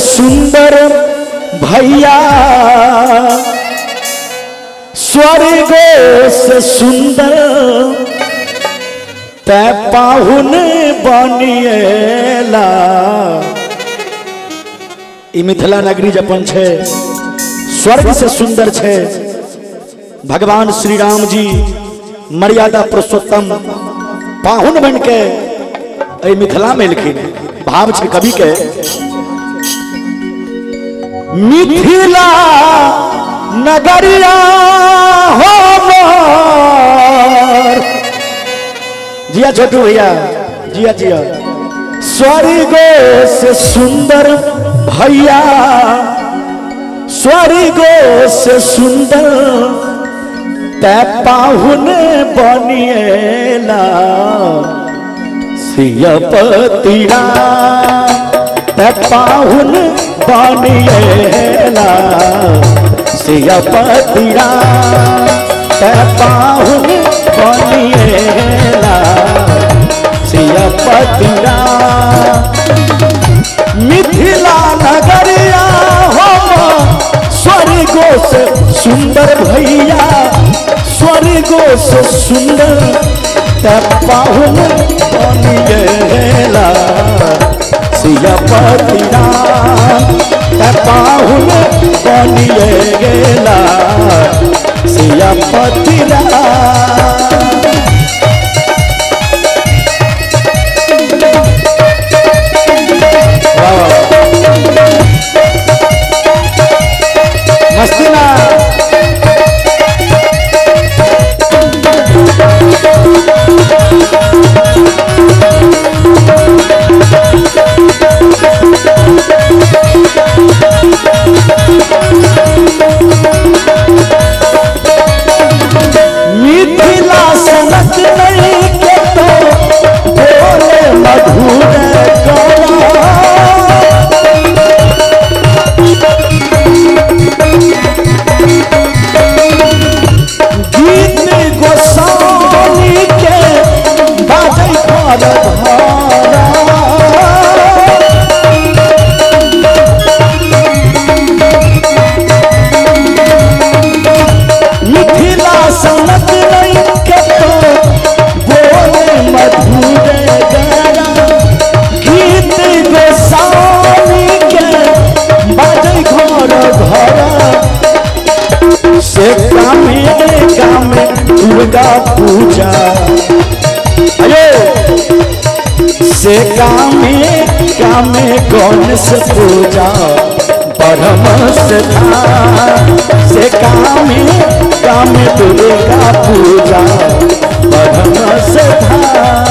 सुंदर भैया। स्वर्ग से सुंदर तै पाहुन बनिएला ई मिथिला नगरी जपन छे, स्वर्ग से सुंदर छे। भगवान श्री राम जी मर्यादा पुरुषोत्तम पाहुन बन के मिथिला में लिखिन भाव छे कवि के। मिथिला नगरिया हो। जिया छोटू भैया, जिया जिया। स्वर्ग से सुंदर भैया। स्वर्ग से सुंदर तै पाहुन बनिएला। सियपतिरा तै पाहुन बनिएला सियपतिरा तै पाहुन बनिएला सियपतिरा मिथिला नगरिया हो स्वर्गो से सुंदर भैया स्वर्गो से सुंदर तब पाहुन बनिएला कामे में दुर्गा पूजा अयो से कामे कामे से पूजा परम श्रद्धा से कामे कामे दुर्गा पूजा परम श्रद्धा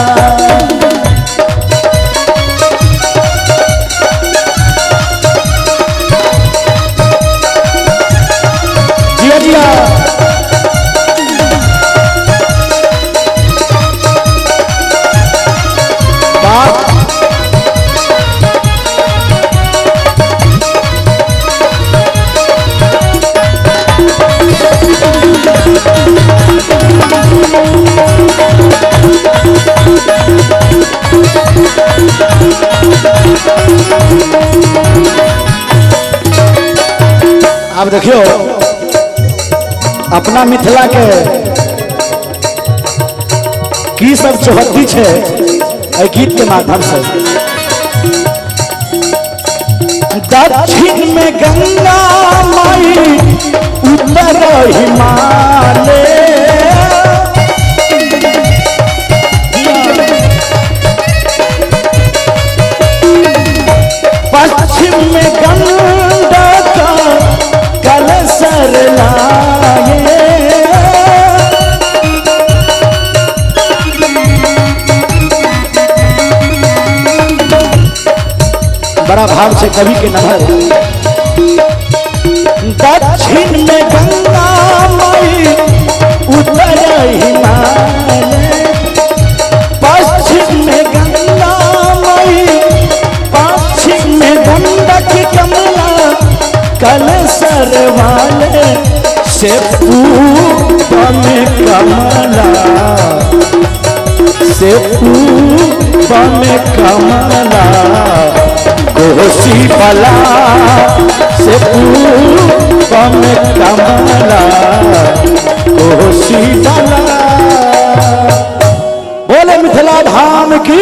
अब देखियो, अपना मिथिला के की सब चौहत्ती एहि गीत के माध्यम से। दक्षिण में गंगा माई उत्तर हिमालय कलसर लाए। बड़ा भाव से कवि के नभर दक्षिण में गंगा मई उत्तर हिमालय पश्चिम में गंगा मई, पश्चिम में गंडक कमला घर वाले से पूपन कमला। से पूपन कमला। गोसी से पूपन कमला। गोसी बोले मिथिला धाम की